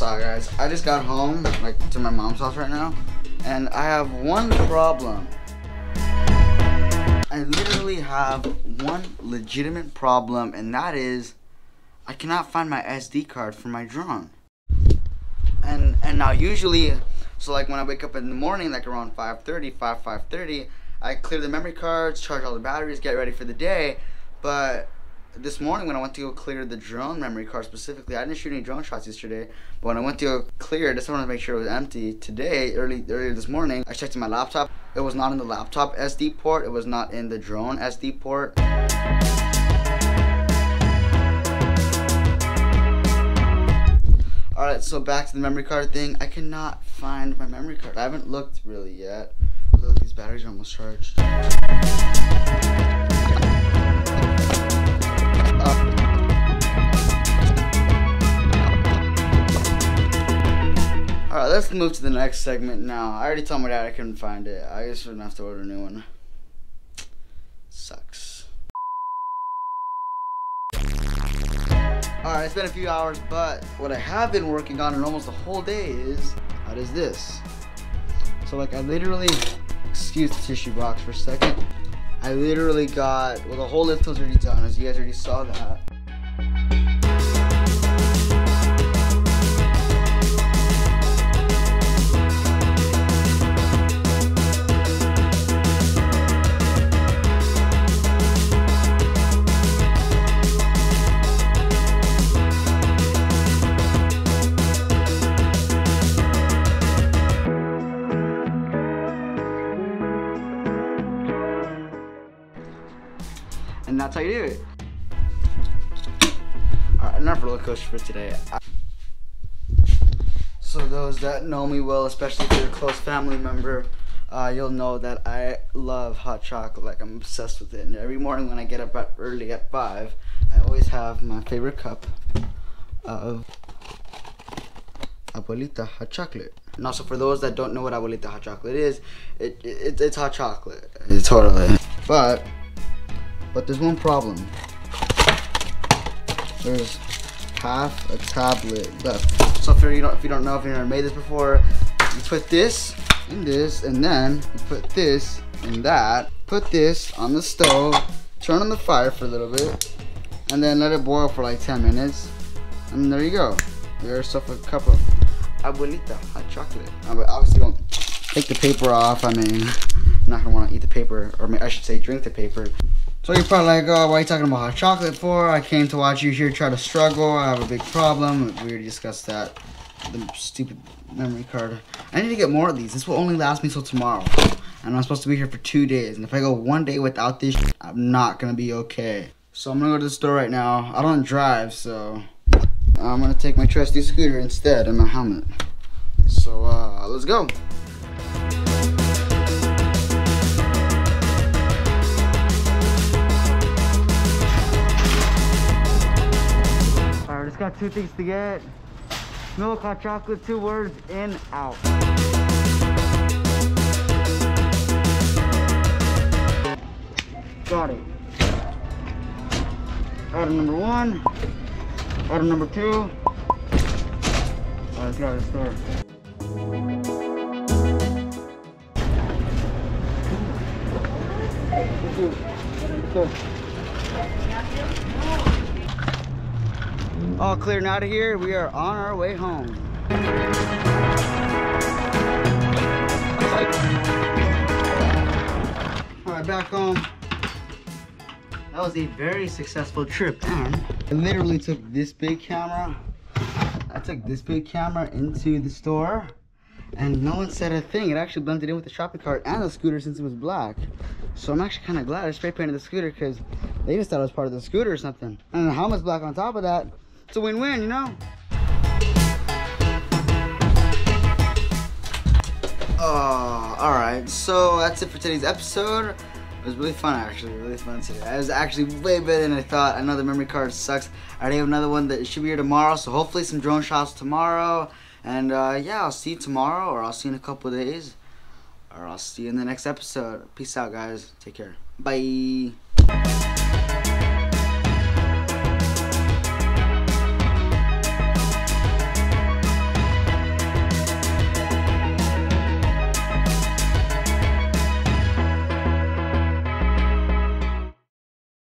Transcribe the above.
guys. I just got home, like to my mom's house right now, and I have one problem. I literally have one legitimate problem, and that is I cannot find my SD card for my drone. And and now usually, so like when I wake up in the morning, like around 5:30, 5 5:30, I clear the memory cards, charge all the batteries, get ready for the day. But this morning when I went to go clear the drone memory card specifically, I didn't shoot any drone shots yesterday. But when I went to go clear, I just wanted to make sure it was empty. Today, early earlier this morning, I checked in my laptop. It was not in the laptop SD port. It was not in the drone SD port. Alright, so back to the memory card thing. I cannot find my memory card. I haven't looked really yet. Look, these batteries are almost charged. Let's move to the next segment now. I already told my dad I couldn't find it. I just wouldn't have to order a new one. Sucks. Alright, it's been a few hours, but what I have been working on in almost the whole day is, what is this? So like I literally, excuse the tissue box for a second. I literally got, well the whole lift was already done, as you guys already saw that. That's how you do it. Alright, enough roller coaster for today. I so those that know me well, especially if you're a close family member, uh, you'll know that I love hot chocolate. Like I'm obsessed with it. And every morning when I get up at early at five, I always have my favorite cup of Abuelita hot chocolate. And also for those that don't know what Abuelita hot chocolate is, it, it it's hot chocolate. It's totally. But but there's one problem. There's half a tablet left. So if you don't if you don't know if you've never made this before, you put this in this and then you put this in that. Put this on the stove, turn on the fire for a little bit, and then let it boil for like 10 minutes. And there you go. There's yourself a cup of abuelita hot chocolate. But obviously don't take the paper off. I mean, I'm not gonna want to eat the paper, or I should say drink the paper. So you're probably like, oh, why are you talking about hot chocolate for? I came to watch you here try to struggle. I have a big problem. We already discussed that. The stupid memory card. I need to get more of these. This will only last me till tomorrow. And I'm supposed to be here for two days. And if I go one day without this, I'm not going to be okay. So I'm going to go to the store right now. I don't drive, so I'm going to take my trusty scooter instead and my helmet. So uh, let's go. Got two things to get. Milk hot chocolate, two words, in, out. Got it. Item number one. Item number two. Alright, let's go to the store. Let's go. Let's go. All clear and out of here. We are on our way home. All right, back home. That was a very successful trip, I literally took this big camera. I took this big camera into the store, and no one said a thing. It actually blended in with the shopping cart and the scooter since it was black. So I'm actually kind of glad I spray painted the scooter because they just thought it was part of the scooter or something. And the helmet's black on top of that. It's a win-win, you know? Oh, alright. So that's it for today's episode. It was really fun, actually. Really fun today. It was actually way better than I thought. Another memory card sucks. I already have another one that should be here tomorrow. So hopefully some drone shots tomorrow. And uh, yeah, I'll see you tomorrow or I'll see you in a couple days. Or I'll see you in the next episode. Peace out, guys. Take care. Bye.